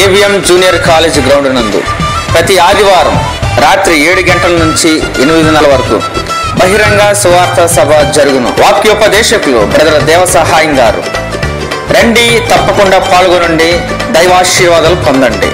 AVM junior college ground నందు ప్రతి ఆదివారం రాత్రి ఏడు గంటల నుంచి ఎనిమిదిన్నర వరకు బహిరంగ సువార్త సభ జరుగును. వాక్యోపదేశకులు బ్రదర్ దేవ సహాయం గారు. రండి తప్పకుండా పాల్గొనండి దైవాశీర్వాదాలు పొందండి.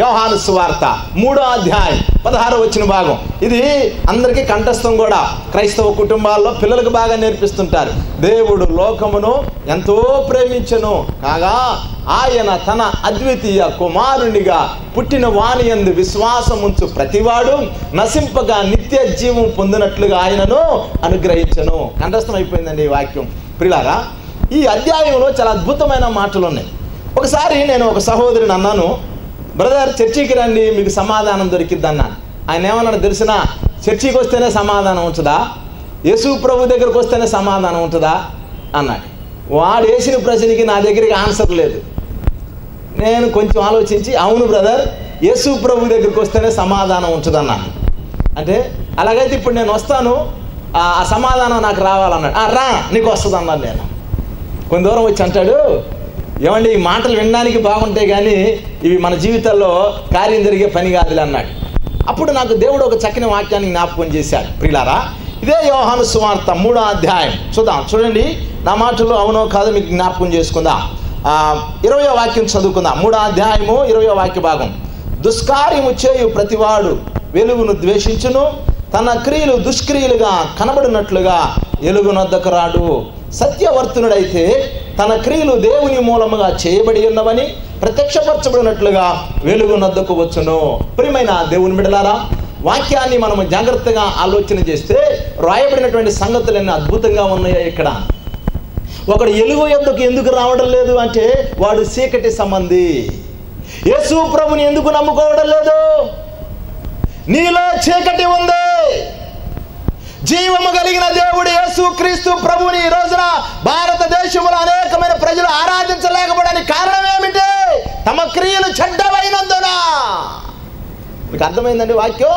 యోహాను సువార్త మూడో అధ్యాయం. పదహారు వచ్చిన భాగం. ఇది అందరికీ కంఠస్థం కూడా. క్రైస్తవ కుటుంబాల్లో పిల్లలకు బాగా నేర్పిస్తుంటారు. దేవుడు లోకమును ఎంతో ప్రేమించను. కాగా ఆయన తన అద్వితీయ కుమారునిగా పుట్టిన వాణి ఎందు విశ్వాసముంచు ప్రతివాడు నశింపగా నిత్య జీవం పొందినట్లుగా ఆయనను అనుగ్రహించను. కంఠస్థం అయిపోయిందండి ఈ వాక్యం. ప్రిలారా ఈ అధ్యాయంలో చాలా అద్భుతమైన మాటలు ఉన్నాయి ఒకసారి నేను ఒక సహోదరిని అన్నాను బ్రదర్ చర్చికి రండి మీకు సమాధానం దొరికిద్ది అన్నాను ఆయన ఏమన్నాడు తెలిసిన? చర్చికి వస్తేనే సమాధానం ఉంటుందా? యేసు ప్రభు దగ్గరకు వస్తేనే సమాధానం ఉంటుందా? అన్నాడు. వాడు వేసిన ప్రశ్నకి నా దగ్గరికి ఆన్సర్ లేదు. నేను కొంచెం ఆలోచించి అవును బ్రదర్ యేసు ప్రభు దగ్గరికి వస్తేనే సమాధానం ఉంటుందన్నాను అంటే అలాగైతే ఇప్పుడు నేను వస్తాను ఆ సమాధానం నాకు రావాలన్నాడు. రా నీకు వస్తుంది అన్నాను నేను. కొంత దూరం వచ్చి అంటాడు ఏమండి ఈ మాటలు వినడానికి బాగుంటాయి కానీ ఇవి మన జీవితాల్లో కార్యం జరిగే పని కాదులే అన్నాడు. అప్పుడు నాకు దేవుడు ఒక చక్కని వాక్యాన్ని జ్ఞాపకం చేశాడు. ప్రిలారా ఇదే యోహాను సువార్త మూడో అధ్యాయం. చూద్దాం చూడండి. నా మాటలు అవునో కాదో మీకు జ్ఞాపకం చేసుకుందాం? ఇరవయో వాక్యం చదువుకుందాం. మూడో అధ్యాయము ఇరవయో వాక్య భాగం. దుష్కార్యము చేయు ప్రతివాడు వెలుగును ద్వేషించును తన క్రియలు దుష్క్రియలుగా కనబడినట్లుగా ఎలుగునొద్దకు రాడు. సత్యవర్తనుడైతే తన క్రియలు దేవుని మూలముగా చేయబడి ఉన్నవని ప్రత్యక్షపరచబడినట్లుగా వెలుగు వచ్చును. ప్రియమైన దేవుని బిడలారా వాక్యాన్ని మనము జాగ్రత్తగా ఆలోచన చేస్తే రాయబడినటువంటి సంగతులు ఎన్ని అద్భుతంగా ఉన్నాయో ఇక్కడ. ఒకడు ఎలుగు ఎందుకు ఎందుకు రావడం లేదు అంటే వాడు చీకటి సంబంధి. యేసు ప్రభుని ఎందుకు నమ్ముకోవడం లేదు? నీలో చీకటి ఉంది. జీవము కలిగిన దేవుడు యేసు క్రీస్తు ప్రభుని ఈ రోజున భారతదేశంలో అనేకమైన ప్రజలు ఆరాధించలేకపోవడానికి కారణం ఏమిటి? తమ క్రియలు చెడ్డమైనందున మీకు అర్థమైందండి వాక్యం?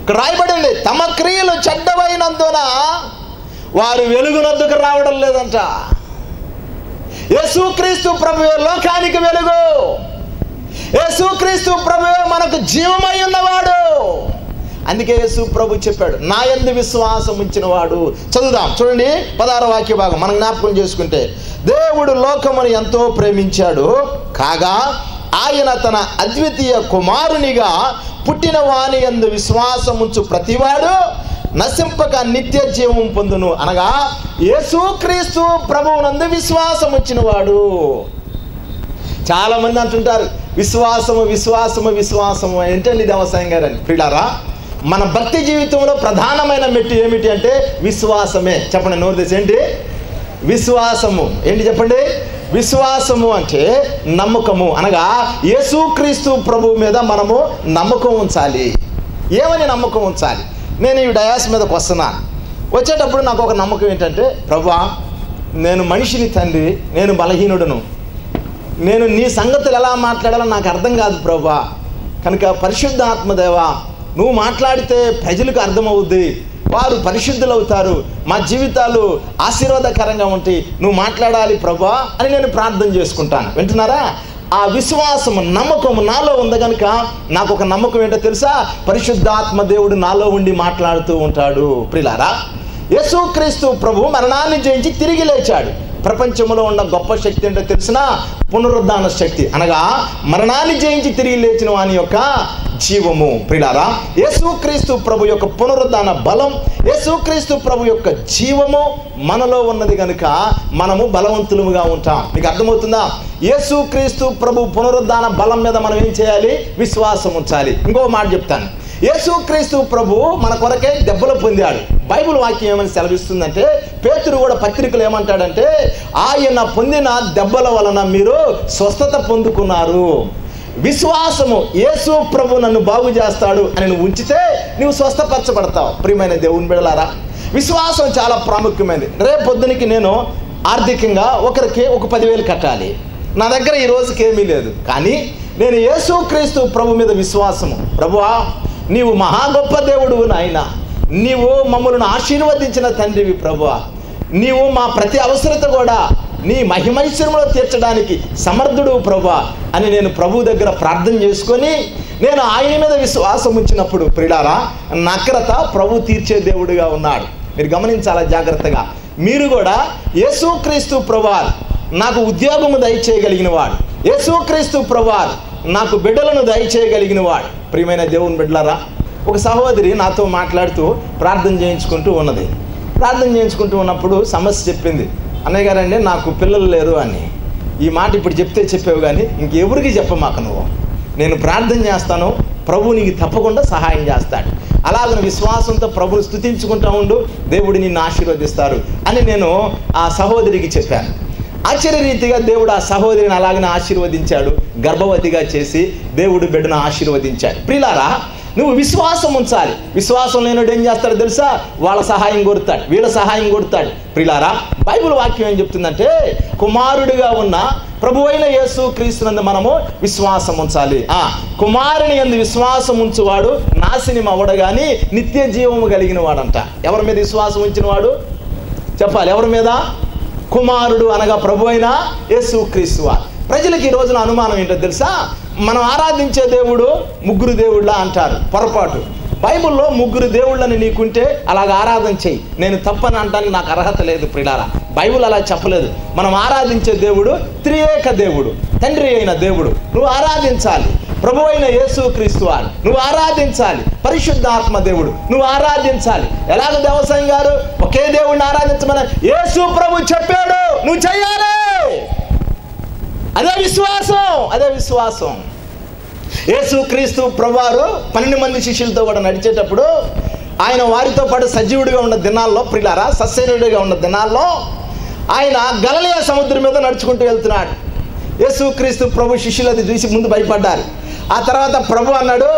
ఇక్కడ రాయబడింది తమ క్రియలు చెడ్డమైనందున వారు వెలుగునద్దుకు రావడం లేదంట. యేసుక్రీస్తు ప్రభువే లోకానికి వెలుగు. యేసుక్రీస్తు ప్రభువే మనకు జీవమై ఉన్నవాడు. అందుకే యేసు ప్రభు చెప్పాడు నా యందు విశ్వాసం ఉంచిన వాడు చదువుదాం. చూడండి పదార వాక్య భాగం మనం జ్ఞాపకం చేసుకుంటే దేవుడు లోకమును ఎంతో ప్రేమించాడు కాగా ఆయన తన అద్వితీయ కుమారునిగా పుట్టిన వాని విశ్వాసం విశ్వాసముంచు ప్రతివాడు నశింపక నిత్య జీవం పొందును. అనగా యేసుక్రీస్తు ప్రభువునందు విశ్వాసం వచ్చిన వాడు చాలా మంది అంటుంటారు విశ్వాసము విశ్వాసము విశ్వాసము. ఏంటండి దేవసాయం గారని? ప్రిడారా మన భక్తి జీవితంలో ప్రధానమైన మెట్టు ఏమిటి అంటే విశ్వాసమే. చెప్పండి నోరు తెచ్చి ఏంటి? విశ్వాసము. ఏంటి చెప్పండి? విశ్వాసము అంటే నమ్మకము. అనగా యేసుక్రీస్తు ప్రభు మీద మనము నమ్మకం ఉంచాలి. ఏమని నమ్మకం ఉంచాలి? నేను ఈ డయాస్ మీదకి వస్తున్నాను. వచ్చేటప్పుడు నాకు ఒక నమ్మకం ఏంటంటే ప్రభా నేను మనిషిని తండ్రి నేను బలహీనుడును. నేను నీ సంగతులు ఎలా మాట్లాడాలో నాకు అర్థం కాదు ప్రభా. కనుక పరిశుద్ధాత్మదేవా నువ్వు మాట్లాడితే ప్రజలకు అర్థమవుద్ది. వారు పరిశుద్ధులు అవుతారు మా జీవితాలు ఆశీర్వాదకరంగా ఉంటాయి నువ్వు మాట్లాడాలి ప్రభా అని నేను ప్రార్థన చేసుకుంటాను. వింటున్నారా? ఆ విశ్వాసము నమ్మకము నాలో ఉంది కనుక నాకు ఒక నమ్మకం ఏంటో తెలుసా? పరిశుద్ధాత్మ దేవుడు నాలో ఉండి మాట్లాడుతూ ఉంటాడు. ప్రిలారా యేసుక్రీస్తు ప్రభు మరణాన్ని జయించి తిరిగి లేచాడు. ప్రపంచంలో ఉన్న గొప్ప శక్తి ఏంటో తెలిసిన? పునరుద్ధాన శక్తి. అనగా మరణాన్ని జయించి తిరిగి లేచిన వాని యొక్క జీవము. ప్రిలారా యేసుక్రీస్తు ప్రభు యొక్క పునరుద్ధాన బలం యేసుక్రీస్తు ప్రభు యొక్క జీవము మనలో ఉన్నది కనుక మనము బలవంతులుగా ఉంటాం. మీకు అర్థమవుతుందా? యేసుక్రీస్తు ప్రభు పునరుద్ధాన బలం మీద మనం ఏం చేయాలి? విశ్వాసం ఉంచాలి. ఇంకో మాట చెప్తాను. యేసుక్రీస్తు ప్రభు మన కొరకే దెబ్బలు పొందాడు. బైబిల్ వాక్యం ఏమని సెలవిస్తుందంటే పేతురు కూడా పత్రికలు ఏమంటాడంటే ఆయన పొందిన దెబ్బల వలన మీరు స్వస్థత పొందుకున్నారు. విశ్వాసము యేసు ప్రభు నన్ను బాగు చేస్తాడు అని నువ్వు ఉంచితే నువ్వు స్వస్థపరచబడతావు. ప్రియమైన దేవుని బిడలారా విశ్వాసం చాలా ప్రాముఖ్యమైనది. రేపు పొద్దునికి నేను ఆర్థికంగా ఒకరికి ఒక పదివేలు కట్టాలి. నా దగ్గర ఈ రోజుకి ఏమీ లేదు. కానీ నేను యేసుక్రీస్తు ప్రభు మీద విశ్వాసము. ప్రభువా నీవు మహా గొప్ప దేవుడు నాయన. నీవు మమ్మల్ని ఆశీర్వదించిన తండ్రివి ప్రభు నీవు మా ప్రతి అవసరత కూడా నీ మహిమైశ్వరంలో తీర్చడానికి సమర్థుడు ప్రభా అని నేను ప్రభు దగ్గర ప్రార్థన చేసుకొని నేను ఆయన మీద విశ్వాసం ఉంచినప్పుడు ప్రిడారా నక్రత ప్రభు తీర్చే దేవుడిగా ఉన్నాడు. మీరు గమనించాలా జాగ్రత్తగా. మీరు కూడా యేసుక్రీస్తు ప్రభార్ నాకు ఉద్యోగము దయచేయగలిగిన వాడు యేసుక్రీస్తు ప్రభార్ నాకు బిడ్డలను దయచేయగలిగిన వాడు ప్రియమైన దేవుని బిడ్డలారా ఒక సహోదరి నాతో మాట్లాడుతూ ప్రార్థన చేయించుకుంటూ ఉన్నది. ప్రార్థన చేయించుకుంటూ ఉన్నప్పుడు సమస్య చెప్పింది. అన్నయ్య గారండి నాకు పిల్లలు లేరు అని. ఈ మాట ఇప్పుడు చెప్తే చెప్పావు కానీ ఇంకెవరికి చెప్పమాక నువ్వు? నేను ప్రార్థన చేస్తాను ప్రభు నీకు తప్పకుండా సహాయం చేస్తాడు. అలాగని విశ్వాసంతో ప్రభుని స్థుతించుకుంటా ఉండు దేవుడు నిన్ను ఆశీర్వదిస్తారు అని నేను ఆ సహోదరికి చెప్పాను. ఆశ్చర్యరీతిగా దేవుడు ఆ సహోదరిని అలాగనే ఆశీర్వదించాడు గర్భవతిగా చేసి దేవుడు బిడ్డను ఆశీర్వదించాడు. ప్రిలారా నువ్వు విశ్వాసం ఉంచాలి. విశ్వాసం లేనుడు ఏం చేస్తాడో తెలుసా? వాళ్ళ సహాయం కొడతాడు వీళ్ళ సహాయం కొడతాడు ప్రిలారా బైబిల్ వాక్యం ఏం చెప్తుందంటే కుమారుడిగా ఉన్న ప్రభు అయిన యేసు క్రీస్తునందు మనము విశ్వాసం ఉంచాలి. ఆ కుమారుని ఎందు విశ్వాసం ఉంచువాడు నాశనం అవ్వడు కానీ నిత్య జీవము కలిగిన వాడంట. ఎవరి మీద విశ్వాసం ఉంచినవాడు? చెప్పాలి ఎవరి మీద? కుమారుడు అనగా ప్రభు అయిన యేసు క్రీస్తు ప్రజలకు ఈ రోజున అనుమానం ఏంటో తెలుసా? మనం ఆరాధించే దేవుడు ముగ్గురు దేవుళ్ళ అంటారు పొరపాటు. బైబిల్లో ముగ్గురు దేవుళ్ళని నీకుంటే అలాగ ఆరాధన చెయ్యి. నేను తప్పని అంటానికి నాకు అర్హత లేదు ప్రిలారా. బైబిల్ అలా చెప్పలేదు. మనం ఆరాధించే దేవుడు త్రియేక దేవుడు తండ్రి అయిన దేవుడు. నువ్వు ఆరాధించాలి. ప్రభు అయిన యేసు క్రీస్తు వారు నువ్వు ఆరాధించాలి. పరిశుద్ధాత్మ దేవుడు. నువ్వు ఆరాధించాలి. ఎలాగ దేవసాయం గారు? ఒకే దేవుడిని ఆరాధించమని యేసు ప్రభు చెప్పాడు. నువ్వు చెయ్యాలి. అదే విశ్వాసం అదే విశ్వాసం. యేసు క్రీస్తు ప్రభువారు పన్నెండు మంది శిష్యులతో కూడా నడిచేటప్పుడు ఆయన వారితో పాటు సజీవుడిగా ఉన్న దినాల్లో ప్రిలారా సస్యనుడిగా ఉన్న దినాల్లో ఆయన గలలియ సముద్రం మీద నడుచుకుంటూ వెళ్తున్నాడు. యేసు క్రీస్తు ప్రభు శిష్యులు అది చూసి ముందు భయపడ్డారు. ఆ తర్వాత ప్రభు అన్నాడు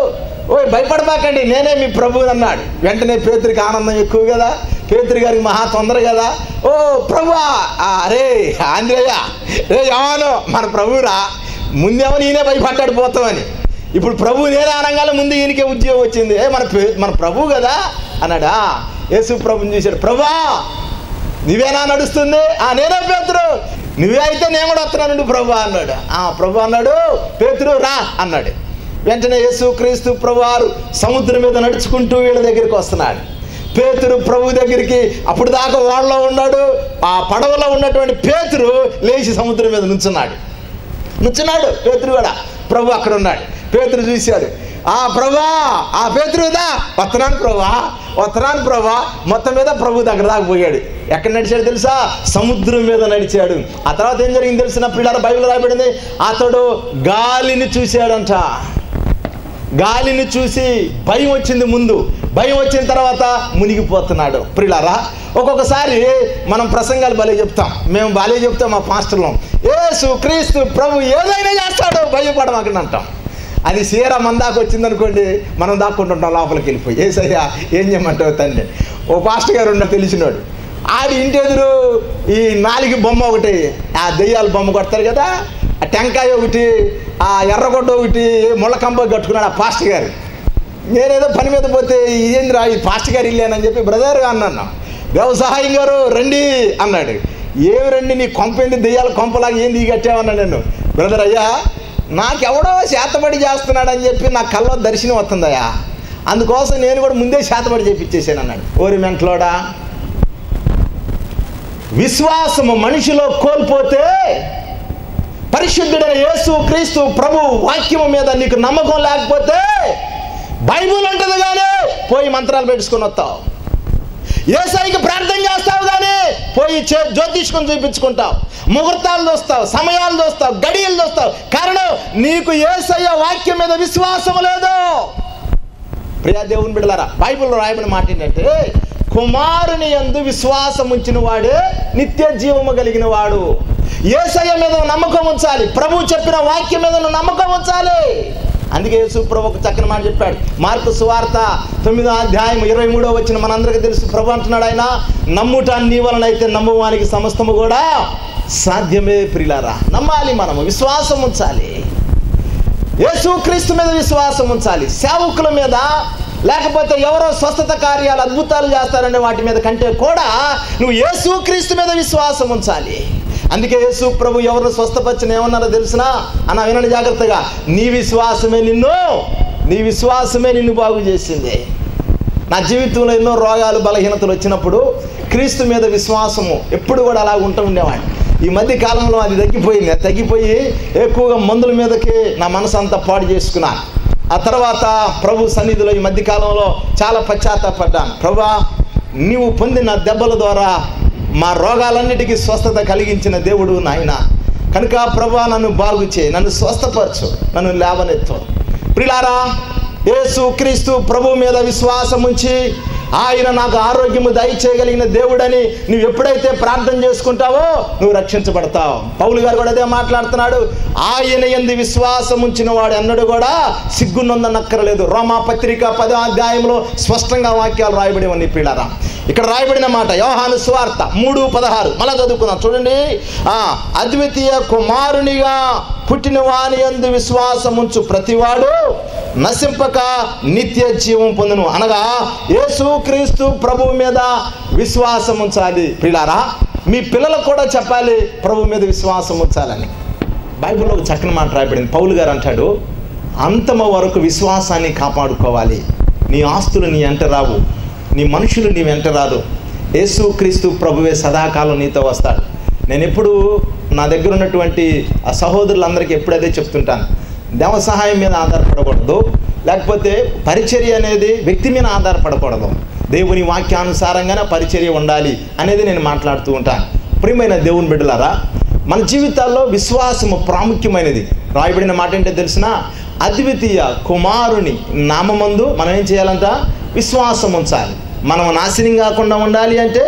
ఓయ్ భయపడబాకండి నేనే మీ ప్రభు అన్నాడు. వెంటనే పేతురికి ఆనందం ఎక్కువ కదా. పేతురు గారికి మహా తొందర కదా. ఓ ప్రభువా ఆ, అరే ఆంధ్రయ్య రే యవాను మన ప్రభురా ముందేమో నేనే భయపడ్డాడు పోతామని. ఇప్పుడు ప్రభు నేనే అనగానే ముందు ఈయనకే ఉద్యోగం వచ్చింది. ఏ మన మన ప్రభు కదా అన్నాడా? యేసు ప్రభుని చూశాడు. ప్రభా నువ్వేనా నడుస్తుంది? ఆ నేనే పేతురు. నువ్వే అయితే నేను కూడా వస్తున్నాను ప్రభు అన్నాడు. ఆ ప్రభు అన్నాడు పేతురు రా అన్నాడు. వెంటనే యేసు క్రీస్తు ప్రభువారు సముద్రం మీద నడుచుకుంటూ వీళ్ళ దగ్గరికి వస్తున్నాడు. పేతురు ప్రభు దగ్గరికి అప్పుడు దాకా ఓడలో ఉన్నాడు. ఆ పడవలో ఉన్నటువంటి పేతురు లేచి సముద్రం మీద నుంచున్నాడు. నుంచున్నాడు పేతురు కూడా. ప్రభు అక్కడ ఉన్నాడు. పేతురు చూశాడు. ఆ ప్రభా ఆ పేతురుదా వస్తున్నాను ప్రభా వస్తున్నాను ప్రభా మొత్తం మీద ప్రభు దగ్గర దాకా పోయాడు. ఎక్కడ నడిచాడు తెలుసా? సముద్రం మీద నడిచాడు. ఆ తర్వాత ఏం జరిగింది తెలిసిన పిల్లల బైబిల్ రాబడింది అతడు గాలిని చూశాడంట. గాలిని చూసి భయం వచ్చింది ముందు. భయం వచ్చిన తర్వాత మునిగిపోతున్నాడు. ప్రిలారా ఒక్కొక్కసారి మనం ప్రసంగాలు భలే చెప్తాం. మేము భలే చెప్తాం మా పాస్టర్లో. ఏసు క్రీస్తు ప్రభు ఏదైనా చేస్తాడు భయపడమాకండి అంటాం. అది సీర మన దాకా వచ్చిందనుకోండి మనం దాక్కుంటుంటాం లోపలికి వెళ్ళిపోయి. ఏసయ్యా ఏం చేయమంటావు తండ్రి? ఓ పాస్టర్ గారు ఉన్న తెలిసినోడు. ఆడి ఇంటి ఎదురు ఈ నాలుగు బొమ్మ ఒకటి ఆ దెయ్యాల బొమ్మ కొడతారు కదా? ఆ టెంకాయ ఒకటి ఆ ఎర్రగొడ్డ ఒకటి ముళ్ళకంబ కట్టుకున్నాడు ఆ పాస్టర్ గారు. నేనేదో పని మీద పోతే ఏందిరా ఈ పాస్ట్ గారు ఇల్లేనని చెప్పి బ్రదర్ అన్నాను. వ్యవసాయం గారు రండి అన్నాడు. ఏమి రండి నీ కొంపేంది దెయ్యాల కొంపలాగా ఏంది ఈ నేను బ్రదర్ అయ్యా నాకెవడో చేస్తున్నాడు చేస్తున్నాడని చెప్పి నా కల్లో దర్శనం వస్తుందయ్యా. అందుకోసం నేను కూడా ముందే శాతపడి చేపించేసాను అన్నాడు. ఓరి మెంట్లోడా విశ్వాసము మనిషిలో కోల్పోతే పరిశుద్ధుడైన యేసు క్రీస్తు ప్రభు వాక్యము మీద నీకు నమ్మకం లేకపోతే బైబుల్ ఉంటుంది కానీ పోయి మంత్రాలు పెట్టుకొని వస్తావు. ఏసైకి ప్రార్థన చేస్తావు కానీ పోయి చే చూపించుకుంటావు. ముహూర్తాలు చూస్తావు సమయాలు చూస్తావు గడియలు చూస్తావు. కారణం నీకు ఏసయ్య వాక్యం మీద విశ్వాసం లేదు. ప్రియా దేవుని బిడ్డలారా బైబిల్లో రాయబడిన మాట ఏంటంటే కుమారుని యందు విశ్వాసం ఉంచిన వాడే నిత్య జీవము కలిగిన వాడు. ఏసయ్య మీద నమ్మకం ఉంచాలి. ప్రభు చెప్పిన వాక్యం మీద నమ్మకం ఉంచాలి. అందుకే యేసుప్రభు ఒక చక్కని మాట చెప్పాడు. మార్పు సువార్త తొమ్మిదో అధ్యాయం ఇరవై మూడో వచ్చిన మనందరికీ తెలుసు. ప్రభు అంటున్నాడు ఆయన నమ్ముట నీ వలనైతే నమ్మువానికి సమస్తము కూడా సాధ్యమే ప్రిలారా నమ్మాలి మనము విశ్వాసం ఉంచాలి. యేసుక్రీస్తు మీద విశ్వాసం ఉంచాలి. సేవకుల మీద లేకపోతే ఎవరో స్వస్థత కార్యాలు అద్భుతాలు చేస్తారనే వాటి మీద కంటే కూడా నువ్వు యేసుక్రీస్తు మీద విశ్వాసం ఉంచాలి. అందుకే యేసు ప్రభు ఎవరిని స్వస్థపరిచిన ఏమన్నారో తెలిసినా? అన్న వినండి జాగ్రత్తగా. నీ విశ్వాసమే నిన్ను నీ విశ్వాసమే నిన్ను బాగు చేసింది. నా జీవితంలో ఎన్నో రోగాలు బలహీనతలు వచ్చినప్పుడు క్రీస్తు మీద విశ్వాసము ఎప్పుడు కూడా అలా ఉంటూ ఉండేవాడిని ఈ మధ్య కాలంలో అది తగ్గిపోయింది. అది తగ్గిపోయి ఎక్కువగా మందుల మీదకి నా మనసు అంతా పాడు చేసుకున్నాను ఆ తర్వాత ప్రభు సన్నిధిలో ఈ మధ్య కాలంలో చాలా పశ్చాత్తాపడ్డాను. ప్రభా నీవు పొందిన దెబ్బల ద్వారా మా రోగాలన్నిటికీ స్వస్థత కలిగించిన దేవుడు నాయన. కనుక ప్రభా నన్ను బాగు చేయి నన్ను స్వస్థపరచు నన్ను లేవనెత్తు. ప్రిలారా యేసు క్రీస్తు ప్రభు మీద విశ్వాసం ఉంచి ఆయన నాకు ఆరోగ్యము దయచేయగలిగిన దేవుడని నువ్వు ఎప్పుడైతే ప్రార్థన చేసుకుంటావో నువ్వు రక్షించబడతావు. పౌలు గారు కూడా అదే మాట్లాడుతున్నాడు. ఆయన ఎందు విశ్వాసం ఉంచిన వాడు అన్నడు కూడా సిగ్గునందనక్కర్లేదు రోమా పత్రిక పదో అధ్యాయంలో స్పష్టంగా వాక్యాలు రాయబడి ఉన్నాయి పిల్లరా ఇక్కడ రాయబడిన మాట యోహాను స్వార్త మూడు పదహారు. మళ్ళా చదువుకుందాం. చూడండి. అద్వితీయ కుమారునిగా పుట్టిన వాని విశ్వాసము ఉంచు ప్రతివాడు నశింపక నిత్య జీవం పొందును. అనగా యేసు క్రీస్తు మీద విశ్వాసం ఉంచాలి. ప్రిలారా మీ పిల్లలకు కూడా చెప్పాలి ప్రభు మీద విశ్వాసం ఉంచాలని. బైబిల్లో ఒక చక్కని మాట రాయబడింది. పౌలు గారు అంటాడు అంతమ వరకు విశ్వాసాన్ని కాపాడుకోవాలి. నీ ఆస్తులు నీ వెంట రావు. నీ మనుషులు నీ వెంట రాదు. యేసు క్రీస్తు ప్రభువే సదాకాలం నీతో వస్తాడు. నేను ఎప్పుడు నా దగ్గర ఉన్నటువంటి ఆ సహోదరులందరికీ ఎప్పుడు అదే చెప్తుంటాను దేవ సహాయం మీద ఆధారపడకూడదు. లేకపోతే పరిచర్య అనేది వ్యక్తి మీద ఆధారపడకూడదు. దేవుని వాక్యానుసారంగానే పరిచర్య ఉండాలి అనేది నేను మాట్లాడుతూ ఉంటాను. ప్రియమైన దేవుని బిడ్డలారా మన జీవితాల్లో విశ్వాసము ప్రాముఖ్యమైనది. రాయబడిన మాట ఏంటో తెలిసిన అద్వితీయ కుమారుని నామందు మనం ఏం చేయాలంట? విశ్వాసం ఉంచాలి. మనం నాశనం కాకుండా ఉండాలి అంటే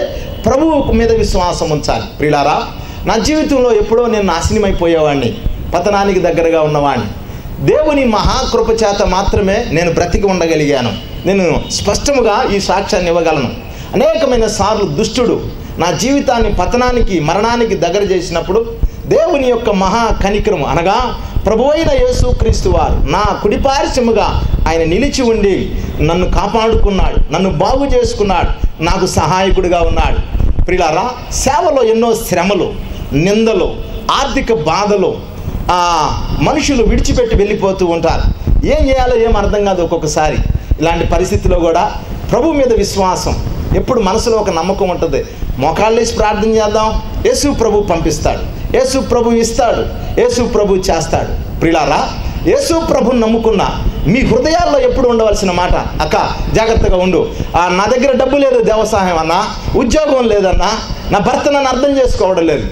ప్రభువు మీద విశ్వాసం ఉంచాలి. ప్రియులారా నా జీవితంలో ఎప్పుడో నేను నాశనం అయిపోయేవాడిని పతనానికి దగ్గరగా ఉన్నవాడిని దేవుని మహాకృప చేత మాత్రమే నేను బ్రతికి ఉండగలిగాను. నేను స్పష్టముగా ఈ సాక్ష్యాన్ని ఇవ్వగలను. అనేకమైన సార్లు దుష్టుడు నా జీవితాన్ని పతనానికి మరణానికి దగ్గర చేసినప్పుడు దేవుని యొక్క మహా కనికరము అనగా ప్రభు అయిన యేసుక్రీస్తు వారు నా కుడిపారిశ్రముగా ఆయన నిలిచి ఉండి నన్ను కాపాడుకున్నాడు నన్ను బాగు చేసుకున్నాడు నాకు సహాయకుడిగా ఉన్నాడు. ప్రిలారా సేవలో ఎన్నో శ్రమలు నిందలు ఆర్థిక బాధలు మనుషులు విడిచిపెట్టి వెళ్ళిపోతూ ఉంటారు. ఏం చేయాలో ఏం అర్థం కాదు ఒక్కొక్కసారి. ఇలాంటి పరిస్థితిలో కూడా ప్రభు మీద విశ్వాసం. ఎప్పుడు మనసులో ఒక నమ్మకం ఉంటుంది. మోకాళ్ళేసి ప్రార్థన చేద్దాం. యేసు ప్రభు పంపిస్తాడు. యేసు ప్రభు ఇస్తాడు. యేసు ప్రభు చేస్తాడు. ప్రిలారా యేసు ప్రభుని నమ్ముకున్న మీ హృదయాల్లో ఎప్పుడు ఉండవలసిన మాట? అక్క జాగ్రత్తగా ఉండు. నా దగ్గర డబ్బు లేదు దేవసాయం అన్నా ఉద్యోగం లేదన్నా నా భర్త నన్ను అర్థం చేసుకోవడం లేదు.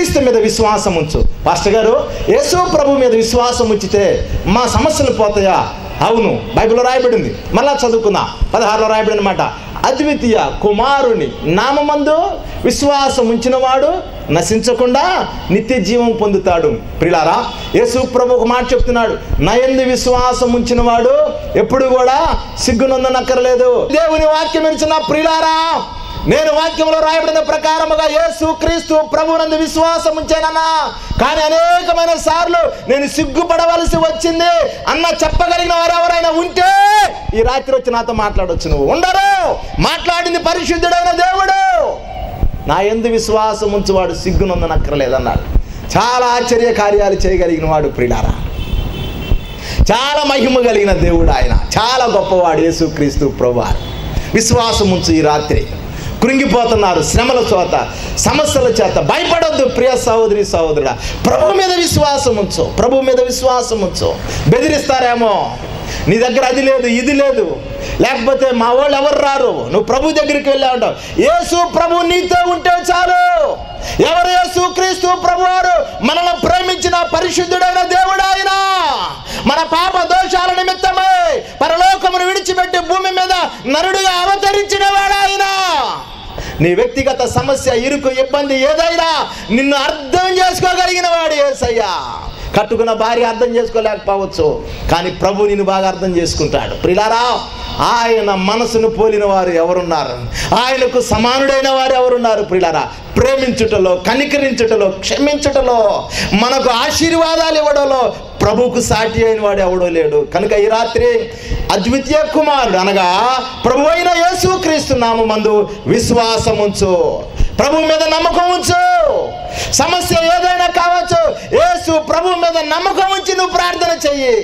క్రీస్తు మీద విశ్వాసం ఉంచు. పాస్టర్ గారు యేసు ప్రభు మీద విశ్వాసం ఉంచితే మా సమస్యలు పోతాయా? అవును. బైబిల్లో రాయబడింది. మళ్ళా చదువుకున్నా పదహారులో రాయబడిన మాట అద్వితీయ కుమారుని నామందు విశ్వాసం ఉంచినవాడు నశించకుండా నిత్య జీవం పొందుతాడు. ప్రిలారా యేసు ప్రభు ఒక మాట చెప్తున్నాడు. నయంది విశ్వాసం ఉంచినవాడు ఎప్పుడు కూడా సిగ్గునందనక్కర్లేదు. దేవుని వాక్యం ఇచ్చిన ప్రిలారా నేను వాక్యంలో రాయబడిన ప్రకారముగా యేసు క్రీస్తు ప్రభునందు విశ్వాసం ఉంచానన్నా. కానీ అనేకమైన సార్లు నేను సిగ్గుపడవలసి వచ్చింది. అన్న చెప్పగలిగిన వారు ఎవరైనా ఉంటే ఈ రాత్రి వచ్చి నాతో మాట్లాడొచ్చు. నువ్వు ఉండరు. మాట్లాడింది పరిశుద్ధుడైన దేవుడు. నా ఎందు విశ్వాసం ఉంచువాడు సిగ్గునందనక్కర్లేదన్నాడు. చాలా ఆశ్చర్య కార్యాలు చేయగలిగిన వాడు ప్రిడారా చాలా మహిమ కలిగిన దేవుడు ఆయన. చాలా గొప్పవాడు యేసుక్రీస్తు ప్రభు విశ్వాసం ఉంచు ఈ రాత్రి. కృంగిపోతున్నారు శ్రమల చోత సమస్యల చేత. భయపడొద్దు ప్రియ సహోదరి సహోదరుడా. ప్రభు మీద విశ్వాసం ఉంచు ప్రభు మీద విశ్వాసం ఉంచు. బెదిరిస్తారేమో? నీ దగ్గర అది లేదు ఇది లేదు. లేకపోతే మా వాళ్ళు ఎవరు రారు? నువ్వు ప్రభు దగ్గరికి వెళ్ళా ఉంటావు యేసు ప్రభు నీతో ఉంటే చాలు. ఎవరు యేసు క్రీస్తు ప్రభు వారు? మనల్ని ప్రేమించిన పరిశుద్ధుడైన దేవుడు ఆయన. మన పాప దోషాల నిమిత్తమై పరలోకమును విడిచిపెట్టి భూమి మీద నరుడుగా అవతరించిన వాడు ఆయన. నీ వ్యక్తిగత సమస్య ఇరుకు ఇబ్బంది ఏదైనా నిన్ను అర్థం చేసుకోగలిగిన వాడు ఏసయ్యా. కట్టుకున్న భార్య అర్థం చేసుకోలేకపోవచ్చు కానీ ప్రభు నిన్ను బాగా అర్థం చేసుకుంటాడు. ప్రిలారా ఆయన మనసును పోలిన వారు ఎవరున్నారు? ఆయనకు సమానుడైన వారు ఎవరున్నారు? ప్రిలారా ప్రేమించుటలో కనికరించుటలో క్షమించుటలో మనకు ఆశీర్వాదాలు ఇవ్వడంలో ప్రభువుకు సాటి అయిన వాడు ఎవడో లేడు. కనుక ఈ రాత్రి అద్వితీయ కుమారుడు అనగా ప్రభు అయిన యేసుక్రీస్తు నామందు విశ్వాసం ఉంచు ప్రభు మీద నమ్మకం ఉంచు. సమస్య ఏదైనా కావచ్చు యేసు ప్రభు మీద నమ్మకం ఉంచి నువ్వు ప్రార్థన చెయ్యి.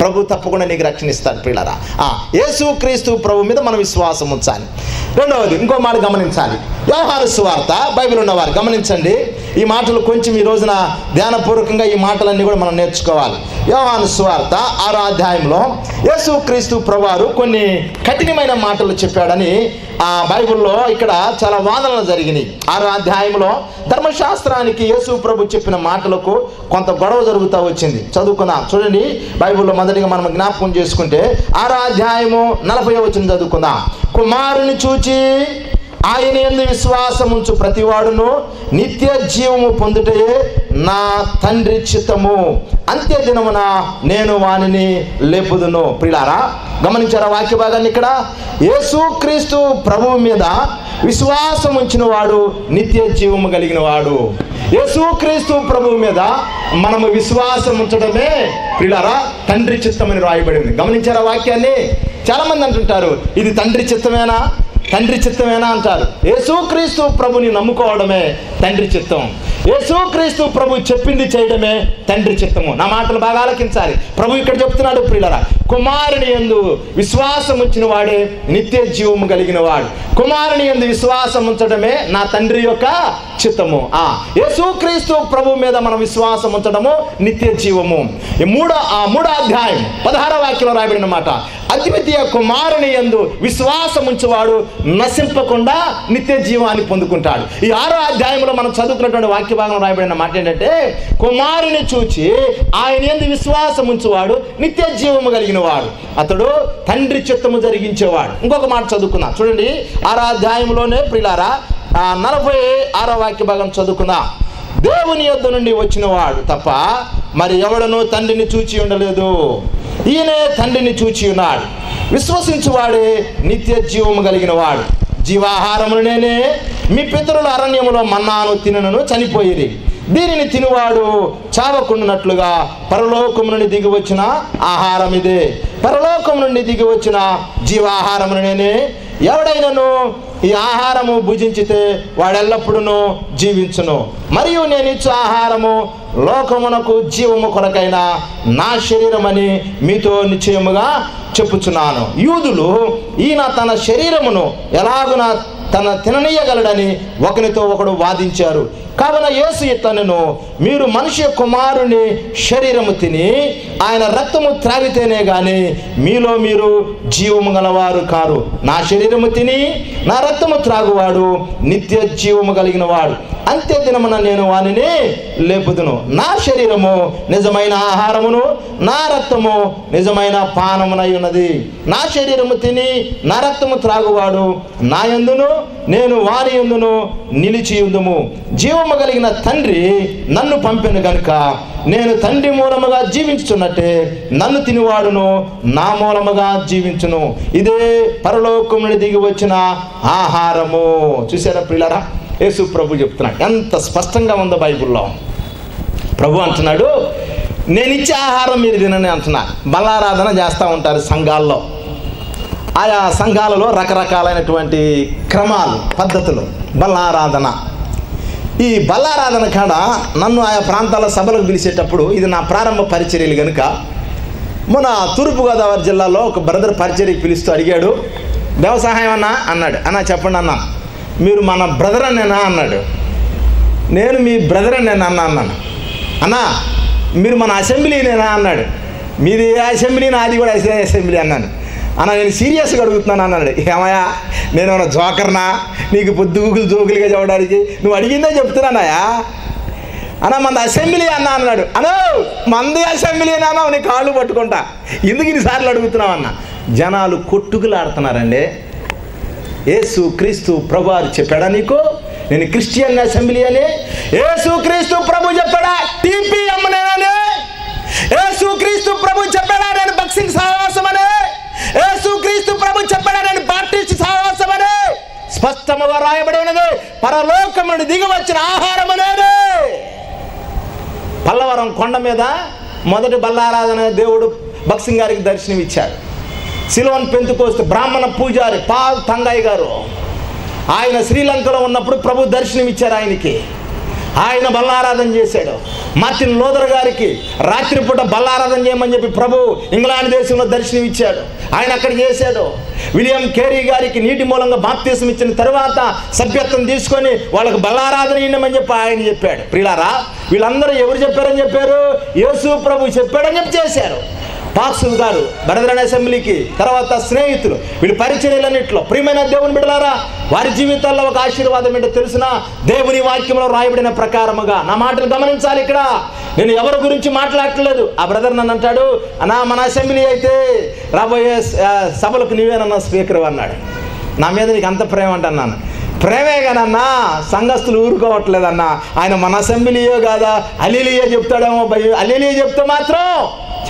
ప్రభు తప్పకుండా నీకు రక్షణ ఇస్తాడు పిల్లరా యేసు క్రీస్తు ప్రభు మీద మనం విశ్వాసం ఉంచాలి. రెండవది ఇంకో మాట గమనించాలి. వ్యవహార సువార్త బైబిల్ ఉన్నవారు గమనించండి. ఈ మాటలు కొంచెం ఈ రోజున ధ్యానపూర్వకంగా ఈ మాటలన్నీ కూడా మనం నేర్చుకోవాలి. వ్యవహార సువార్త ఆరో అధ్యాయంలో యేసు క్రీస్తు ప్రభువారు కొన్ని కఠినమైన మాటలు చెప్పాడని ఆ బైబిల్లో ఇక్కడ చాలా వాదనలు జరిగినాయి. ఆరో అధ్యాయంలో ధర్మశాస్త్రానికి యేసు ప్రభు చెప్పిన మాటలకు కొంత గొడవ జరుగుతూ వచ్చింది. చదువుకుందాం. చూడండి బైబిల్లో మొదటిగా మనం జ్ఞాపకం చేసుకుంటే ఆరాధ్యాయము నలభై వచ్చిన చదువుకుందాం. కుమారుని చూచి ఆయన ఎందు విశ్వాసం ఉంచు ప్రతివాడును నిత్య జీవము పొందుటే నా తండ్రి చిత్తము. అంత్య దినమున నేను వానిని లేపుదును. ప్రిలారా గమనించారా వాక్య భాగాన్ని ఇక్కడ? యేసుక్రీస్తు ప్రభువు మీద విశ్వాసం ఉంచిన వాడు నిత్య జీవము కలిగిన వాడు యేసుక్రీస్తు ప్రభువు మీద మనము విశ్వాసం ఉంచడమే. ప్రిలారా తండ్రి చిత్తమని రాయబడింది. గమనించారా వాక్యాన్ని? చాలా మంది అంటుంటారు ఇది తండ్రి చిత్తమేనా? తండ్రి చిత్తమేనా అంటారు? యేసుక్రీస్తు ప్రభుని నమ్ముకోవడమే తండ్రి చిత్తం. యేసుక్రీస్తు ప్రభు చెప్పింది చేయడమే తండ్రి చిత్తము. నా మాటలు బాగా ఆలకించాలి. ప్రభు ఇక్కడ చెప్తున్నాడు ప్రియులరా కుమారుని ఎందు విశ్వాసం ఉంచిన వాడే నిత్య జీవము కలిగిన వాడు. కుమారుని ఎందు విశ్వాసం ఉంచడమే నా తండ్రి యొక్క చిత్తము. ఆ యేసుక్రీస్తు ప్రభు మీద మనం విశ్వాసం ఉంచడము నిత్య జీవము. ఈ మూడో ఆ మూడో అధ్యాయం పదహార వాక్యంలో రాయబడిన మాట. అద్వితీయ కుమారుని ఎందు విశ్వాసం ఉంచువాడు నశింపకుండా నిత్య జీవాన్ని పొందుకుంటాడు. ఈ ఆరో అధ్యాయంలో మనం చదువుకున్నటువంటి వాక్య భాగం రాయబడిన మాట ఏంటంటే కుమారుని చూచి ఆయన ఎందు విశ్వాసం ఉంచువాడు నిత్య జీవము కలిగిన వాడు అతడు తండ్రి చిత్తము జరిగించేవాడు. ఇంకొక మాట చదువుకుందాం. చూడండి ఆరో అధ్యాయంలోనే ప్రిలారా నలభై ఆరో వాక్య భాగం చదువుకుందాం. దేవుని యొద్ద నుండి వచ్చినవాడు తప్ప మరి ఎవడనూ తండ్రిని చూచి ఉండలేదు. ఈయనే తండ్రిని చూచి ఉన్నాడు. విశ్వసించువాడే నిత్య జీవము కలిగిన వాడు జీవాహారములు నేనే మీ పితరుల అరణ్యములో మన్నాను తినను చనిపోయిరి. దీనిని తినువాడు చావకుండునట్లుగా పరలోకము నుండి దిగి వచ్చిన ఆహారం ఇదే పరలోకం నుండి దిగి వచ్చిన జీవాహారమును నేనే ఎవడైనను ఈ ఆహారము భుజించితే వాడెల్లప్పుడూ జీవించును. మరియు నేను ఇచ్చు ఆహారము లోకమునకు జీవము కొరకైన నా శరీరమని మీతో నిశ్చయముగా చెప్పుచున్నాను. యూదులు ఈయన తన శరీరమును ఎలాగున తన తిననీయగలడని ఒకరితో ఒకడు వాదించారు. కావున యేసు ఇతను మీరు మనిషి కుమారుని శరీరము తిని ఆయన రక్తము త్రాగితేనే కానీ మీలో మీరు జీవము గలవారు కారు. నా శరీరము తిని నా రక్తము త్రాగువాడు నిత్య జీవము కలిగిన వాడు. అంత్య దినమున నేను వానిని లేపుదును. నా శరీరము నిజమైన ఆహారమును నా రక్తము నిజమైన పానమునై ఉన్నది. నా శరీరము తిని నా రక్తము త్రాగువాడు నా ఎందును నేను వారి ఎందును నిలిచి ఉందుము జీవము కలిగిన తండ్రి నన్ను పంపిన గనుక నేను తండ్రి మూలముగా జీవించుచున్నట్టే నన్ను తినివాడును నా మూలముగా జీవించును. ఇదే పరలోకం నుండి దిగి వచ్చిన ఆహారము. చూసారా పిల్లరా యేసు ప్రభు చెప్తున్నాడు. ఎంత స్పష్టంగా ఉందో బైబిల్లో. ప్రభు అంటున్నాడు నేను ఇచ్చే ఆహారం మీరు తినని అంటున్నా. బలారాధన చేస్తూ ఉంటారు సంఘాల్లో. ఆయా సంఘాలలో రకరకాలైనటువంటి క్రమాలు పద్ధతులు. బలారాధన. ఈ బల్లారాధన కాడ నన్ను ఆయా ప్రాంతాల సభలకు పిలిచేటప్పుడు ఇది నా ప్రారంభ పరిచర్యలు కనుక మన తూర్పుగోదావరి జిల్లాలో ఒక బ్రదర్ పరిచర్యకి పిలుస్తూ అడిగాడు వ్యవసాయం అన్నా? అన్నాడు. అన్నా చెప్పండి అన్నా. మీరు మన బ్రదర్ అనేనా అన్నాడు. నేను మీ బ్రదర్ అని నేను అన్నా అన్నాను. అన్నా మీరు మన అసెంబ్లీనేనా? అన్నాడు. మీది అసెంబ్లీ? నాది కూడా అసెంబ్లీ అన్నాను. అన్న నేను సీరియస్గా అడుగుతున్నాను అన్నాడు. ఏమయ్యా నేను ఏమైనా జోకర్నా? నీకు పొద్దుగులు జోకులుగా చెప్పడానికి నువ్వు అడిగిందే చెప్తున్నానయ్యా. అన్న మంది అసెంబ్లీ అన్న అన్నాడు. అనో మంది అసెంబ్లీ అన్నా నీ కాళ్ళు పట్టుకుంటా. ఎందుకు ఇన్నిసార్లు అడుగుతున్నావు అన్న? జనాలు కొట్టుకులాడుతున్నారండి. యేసు క్రీస్తు ప్రభువారు చెప్పాడా నీకు? నేను క్రిస్టియన్ అసెంబ్లీ అని. యేసు క్రీస్తు ప్రభు చెప్పాడా? టీపీఎం నేనని. యేసు క్రీస్తు ప్రభు చెప్పాడా? నేను బక్సింగ్ సహవాసం అని. స్పష్టముగా రాయబడి ఉన్నది పరలోకం నుండి ఆహారం అనేది. పల్లవరం కొండ మీద మొదటి బల్లారాధన దేవుడు బక్సింగ్ గారికి దర్శనం ఇచ్చాడు పెంతుకోస్తు బ్రాహ్మణ పూజారి పాల్ తంగయ్య గారు. ఆయన శ్రీలంకలో ఉన్నప్పుడు ప్రభు దర్శనం ఇచ్చారు ఆయనకి. ఆయన బల్లారాధన చేశాడు. మార్టిన్ లోదర్ గారికి రాత్రిపూట బల్లారాధన చేయమని చెప్పి ప్రభు ఇంగ్లాండ్ దేశంలో దర్శనం ఇచ్చాడు. ఆయన అక్కడ చేశాడు. విలియం కేరీ గారికి నీటి మూలంగా బాప్తీసం ఇచ్చిన తర్వాత సభ్యత్వం తీసుకొని వాళ్ళకి బల్లారాధన ఇవ్వమని చెప్పి ఆయన చెప్పాడు. ప్రిలారా వీళ్ళందరూ ఎవరు చెప్పారని చెప్పారు? యేసు ప్రభు చెప్పాడని చెప్పి చేశారు. పాక్సులు గారు బరదరణ అసెంబ్లీకి తర్వాత స్నేహితులు వీళ్ళు పరిచర్యలన్నింటిలో. ప్రియమైన దేవుని బిడ్డలారా వారి జీవితాల్లో ఒక ఆశీర్వాదం ఏంటో తెలిసిన దేవుని వాక్యంలో రాయబడిన ప్రకారముగా నా మాటలు గమనించాలి ఇక్కడ. నేను ఎవరి గురించి మాట్లాడట్లేదు. ఆ బ్రదర్ నన్ను అంటాడు అన్నా మన అసెంబ్లీ అయితే రాబోయే సభలకు నీవేనన్నా స్పీకర్ అన్నాడు. నా మీద నీకు అంత ప్రేమ అంటున్నాను ప్రేమే కానన్నా సంఘస్థులు ఊరుకోవట్లేదన్నా. ఆయన మన అసెంబ్లీయో కాదా? అలీలియో చెప్తాడేమో భయ. అలీలియో చెప్తే మాత్రం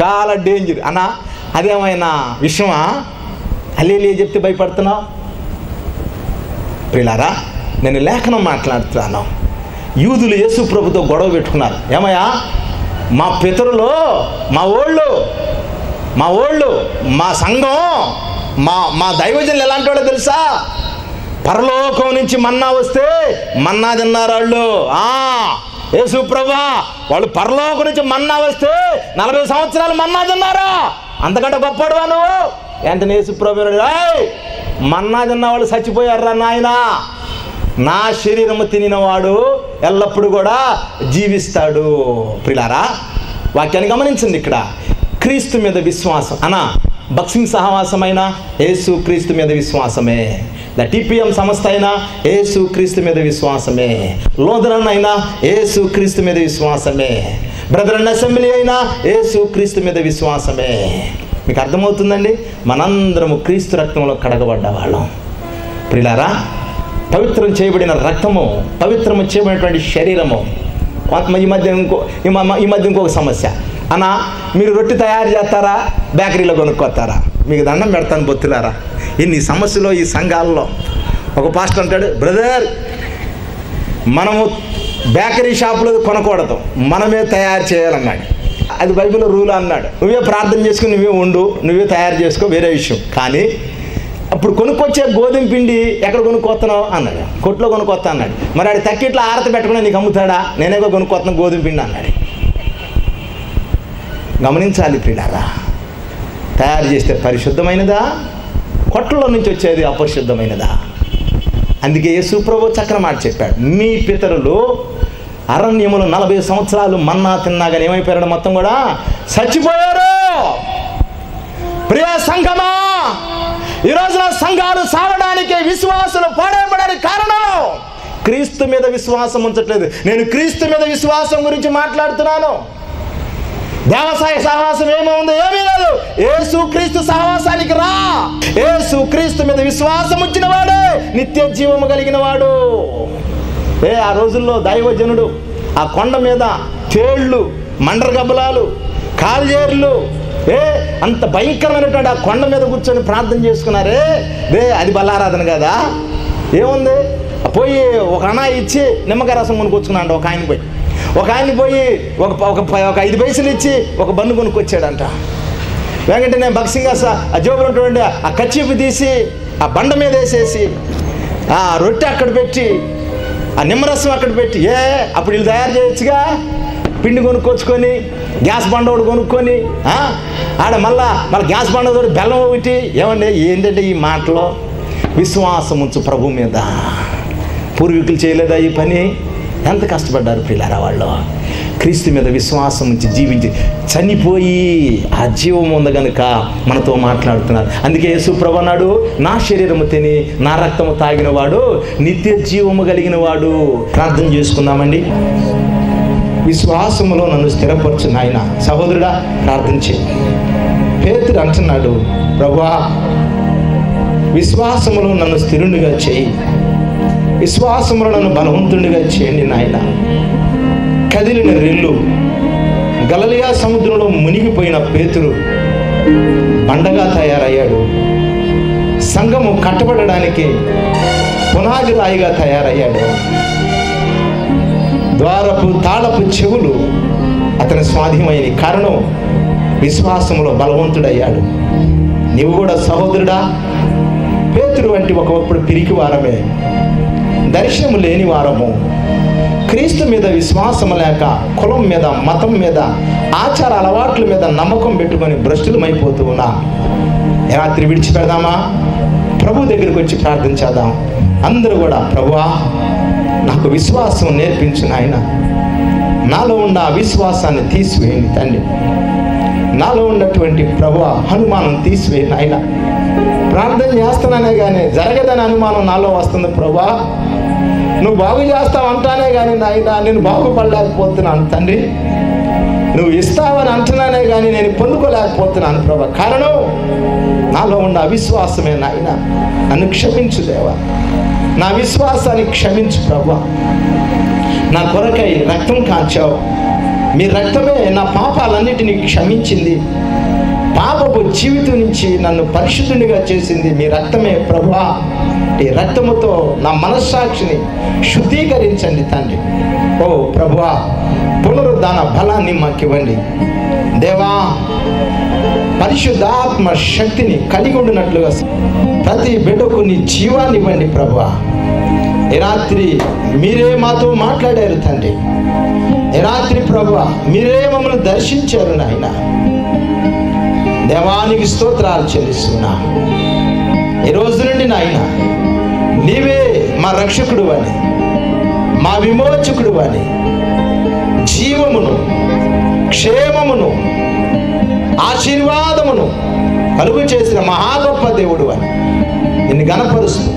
చాలా డేంజర్ అన్నా అదేమైనా విషయమా? అలీలియో చెప్తే భయపడుతున్నావు? ప్రిలారా నేను లేఖనం మాట్లాడుతున్నాను. యూదులు యేసు ప్రభుతో గొడవ పెట్టుకున్నారు. ఏమయ్యా? మా పితరులు మా ఓళ్ళు మా ఓళ్ళు మా సంఘం మా మా దైవజనులు ఎలాంటి వాళ్ళో తెలుసా? పరలోకం నుంచి మన్నా వస్తే మన్నా తిన్నారు వాళ్ళు. ఆ, యేసు ప్రభా వాళ్ళు పరలోకం నుంచి మన్నా వస్తే నలభై సంవత్సరాలు మన్నా తిన్నారా? అంతకంటే గొప్పడువా నువ్వు? వెంటనే యేసు ప్రభు మన్నా తిన్న వాళ్ళు చచ్చిపోయారా నాయనా. నా శరీరము తినినవాడు ఎల్లప్పుడూ కూడా జీవిస్తాడు. ప్రిలారా వాక్యాన్ని గమనించండి ఇక్కడ. క్రీస్తు మీద విశ్వాసం. అనా బక్సింగ్ సహవాసమైన? యేసు క్రీస్తు మీద విశ్వాసమే. ద టిపిఎం సంస్థ అయినా ఏసు క్రీస్తు మీద విశ్వాసమే. లోదరన్ అయినా ఏసు క్రీస్తు మీద విశ్వాసమే. బ్రదర్ అండ్ అసెంబ్లీ అయినా ఏసు క్రీస్తు మీద విశ్వాసమే. మీకు అర్థమవుతుందండి? మనందరము క్రీస్తు రక్తంలో కడగబడ్డ వాళ్ళం ప్రిలారా పవిత్రం చేయబడిన రక్తము పవిత్రము చేయబడినటువంటి శరీరము. ఈ మధ్య ఇంకో ఈ ఈ మధ్య ఇంకొక సమస్య. అన్న మీరు రొట్టె తయారు చేస్తారా? బేకరీలో కొనుక్కొస్తారా? మీకు దండం పెడతాను బొత్తులారా. ఇన్ని సమస్యలు ఈ సంఘాల్లో. ఒక పాస్టర్ అంటాడు బ్రదర్ మనము బేకరీ షాపులో కొనకూడదు. మనమే తయారు చేయాలన్నాడు. అది బైబిల్ రూల్ అన్నాడు. నువ్వే ప్రార్థన చేసుకుని నువ్వే ఉండు. నువ్వే తయారు చేసుకో వేరే విషయం. కానీ అప్పుడు కొనుక్కొచ్చే గోధుమ పిండి ఎక్కడ కొనుక్కొస్తున్నావు అన్నాడు. కొట్లో కొనుక్కొస్తా అన్నాడు. మరి ఆడు తక్కిట్లో ఆరత పెట్టుకుని నీకు అమ్ముతాడా? నేనేగో కొనుక్కొస్తున్నా గోధుమ పిండి అన్నాడు. గమనించాలి ప్రియులారా. తయారు చేస్తే పరిశుద్ధమైనదా? కొట్లలో నుంచి వచ్చేది అపరిశుద్ధమైనదా అందుకే యేసు ప్రభు చక్ర మాట చెప్పాడు. మీ పితరులు అరణ్యములు నలభై సంవత్సరాలు మన్నా తిన్నాగానే ఏమైపోయారు మొత్తం కూడా? చచ్చిపోయారు! ప్రియ సంఘమా ఈ సంఘాలు సాగడానికి విశ్వాసులు పాడేయబడానికి కారణం క్రీస్తు మీద విశ్వాసం ఉంచట్లేదు. నేను క్రీస్తు మీద విశ్వాసం గురించి మాట్లాడుతున్నాను. దేవసాయ సహవాసం ఏమో ఏమీ లేదు. ఏసు క్రీస్తు సహవాసానికి రా. ఏసు క్రీస్తు మీద విశ్వాసం వచ్చిన వాడే నిత్య జీవము కలిగిన వాడు. ఏ ఆ రోజుల్లో దైవజనుడు ఆ కొండ మీద తేళ్ళు మండరగబ్బలాలు కాల్జేర్లు ఏ అంత భయంకరమైనటువంటి ఆ కొండ మీద కూర్చొని ప్రార్థన చేసుకున్నారే. దే అది బలారాధన కదా? ఏముంది? పోయి ఒక అణ ఇచ్చి నిమ్మకాయ రసం కొనుక్కొచ్చుకున్నాడు ఒక ఆయన పోయి. ఒక ఆయన్ని పోయి ఒక ఒక ఒక ఐదు పైసలు ఇచ్చి ఒక బన్ను కొనుక్కొచ్చాడంట. వెంటనే బక్సింగ్ ఆ జోబులు ఉంటుండే ఆ కచ్చిపు తీసి ఆ బండ మీద వేసేసి ఆ రొట్టె అక్కడ పెట్టి ఆ నిమ్మరసం అక్కడ పెట్టి ఏ అప్పుడు వీళ్ళు తయారు చేయొచ్చుగా? పిండి కొనుక్కొచ్చుకొని గ్యాస్ బండ ఒకటి కొనుక్కొని ఆడ మళ్ళా మళ్ళీ గ్యాస్ బండ తోటి బెల్లం ఒకటి. ఏమండి ఏంటంటే ఈ మాటలో? విశ్వాసం ఉంచు ప్రభు మీద. పూర్వీకులు చేయలేదా ఈ పని? ఎంత కష్టపడ్డారు పిల్లారా వాళ్ళు? క్రీస్తు మీద విశ్వాసం ఉంచి జీవించి చనిపోయి ఆ జీవం ఉంది కనుక మనతో మాట్లాడుతున్నారు. అందుకే యేసుప్రభు అన్నాడు నా శరీరము తిని నా రక్తము తాగినవాడు నిత్య జీవము కలిగిన వాడు ప్రార్థన చేసుకుందామండి. విశ్వాసములో నన్ను స్థిరపరచు నాయన. సహోదరుడా ప్రార్థన చేయి. పేతుడు అంటున్నాడు ప్రభా విశ్వాసములో నన్ను స్థిరునిగా చేయి. విశ్వాసములో నన్ను బలవంతుడిగా చేయండి నాయన. కదిలిన రెల్లు గలలియా సముద్రంలో మునిగిపోయిన పేతురు బండగా తయారయ్యాడు. సంఘము కట్టబడడానికి పునాది రాయిగా తయారయ్యాడు. ద్వారపు తాళపు చెవులు అతని స్వాధీనమైన కారణం విశ్వాసములో బలవంతుడయ్యాడు. నీవు కూడా సహోదరుడా పేతురు వంటి ఒకప్పుడు పిరికి వారమే దర్శనము లేని వారము. క్రీస్తు మీద విశ్వాసం లేక కులం మీద మతం మీద ఆచార అలవాట్ల మీద నమ్మకం పెట్టుకొని భ్రష్టులమైపోతూ ఉన్నా. రాత్రి రాత్రి విడిచిపెడదామా? ప్రభు దగ్గరికి వచ్చి ప్రార్థన చేద్దాం. అందరూ కూడా ప్రభువా నాకు విశ్వాసం నేర్పించిన నాయన. నాలో ఉన్న ఆ విశ్వాసాన్ని తీసివేయండి తండ్రి. నాలో ఉన్నటువంటి ప్రభు హనుమానం తీసివేయండి ఆయన ప్రార్థన చేస్తున్నానే కానీ జరగదని అనుమానం నాలో వస్తుంది ప్రభా నువ్వు బాగు చేస్తావు అంటానే కానీ నాయన నేను బాగుపడలేకపోతున్నాను తండ్రి. నువ్వు ఇస్తావని అంటున్నానే కానీ నేను పొందుకోలేకపోతున్నాను ప్రభా. కారణం నాలో ఉన్న అవిశ్వాసమే నాయన. నన్ను క్షమించు దేవా. నా విశ్వాసాన్ని క్షమించు ప్రభా. నా కొరకై రక్తం కాచావు. మీ రక్తమే నా పాపాలన్నిటినీ క్షమించింది. పాపపు జీవితం నుంచి నన్ను పరిశుద్ధునిగా చేసింది మీ రక్తమే ప్రభా ఈ రక్తముతో నా మనస్సాక్షిని శుద్ధీకరించండి తండ్రి. ఓ ప్రభువా పునరుద్ధాన బలాన్ని మాకివ్వండి. దేవా పరిశుద్ధాత్మ శక్తిని కలిగి ఉండినట్లుగా ప్రతి బిడ్డకు నీ జీవాన్ని ఇవ్వండి ప్రభువా. ఈ రాత్రి మీరే మాతో మాట్లాడారు తండ్రి. ఈ రాత్రి ప్రభు మీరే మమ్మల్ని దర్శించారు నాయన. దేవానికి స్తోత్రాలు చెల్లిస్తున్నా. ఈ రోజు నుండి నాయన నీవే మా రక్షకుడు అని మా విమోచకుడు అని జీవమును క్షేమమును ఆశీర్వాదమును కలుగు చేసిన మహా గొప్ప దేవుడు అని నిన్ను గణపరుస్తూ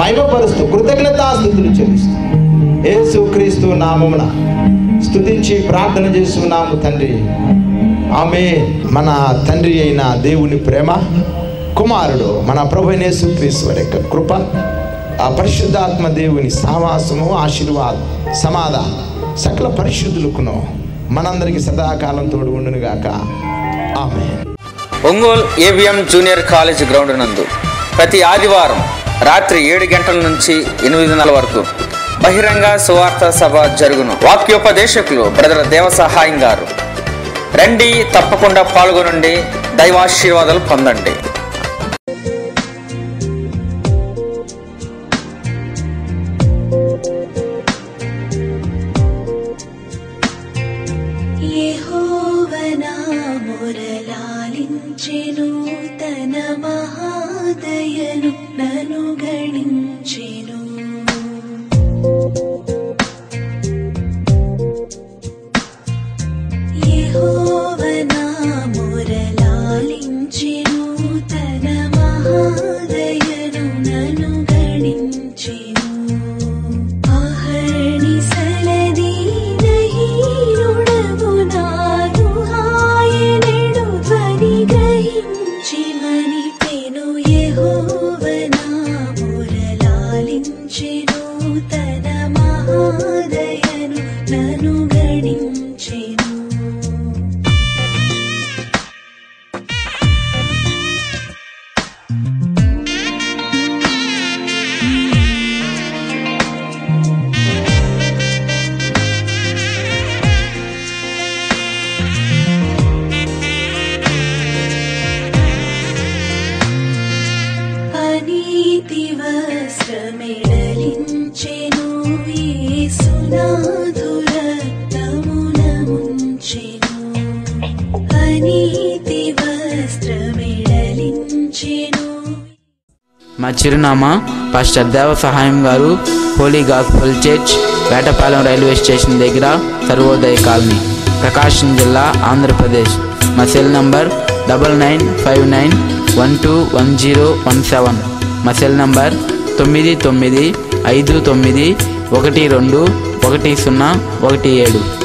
మహిమపరుస్తూ కృతజ్ఞతాస్థుతులు చెల్లిస్తూ ఏసు క్రీస్తు నామమున స్తుతించి ప్రార్థన చేస్తున్నాము తండ్రి. ఆమె మన తండ్రి అయిన దేవుని ప్రేమ కుమారుడు మన ప్రభు యొక్క కృప ఆ పరిశుద్ధాత్మ దేవుని సహవాసము ఆశీర్వాదం సమాధానం సకల పరిశుద్ధులకును మనందరికీ సదాకాలం తోడు ఉండునుగాక ఆమె Ongole ABM junior college ground నందు ప్రతి ఆదివారం రాత్రి ఏడు గంటల నుంచి ఎనిమిదిన్నర వరకు బహిరంగ సువార్త సభ జరుగును. వాక్యోపదేశకులు బ్రదర్ దేవ సహాయం గారు. రండి తప్పకుండా పాల్గొనండి దైవాశీర్వాదాలు పొందండి. యెహోవనా మొరలాలించెను తన మహాదయను నను గణించెను చిరునామా. పాస్టర్ దేవ సహాయం గారు holy gospel church Vetapalem railway station దగ్గర సర్వోదయ కాలనీ ప్రకాశం జిల్లా ఆంధ్రప్రదేశ్. మా cell number double nine five nine one two one zero one seven. మా సెల్ నంబర్ తొమ్మిది తొమ్మిది ఐదు తొమ్మిది ఒకటి రెండు ఒకటి సున్నా ఒకటి ఏడు.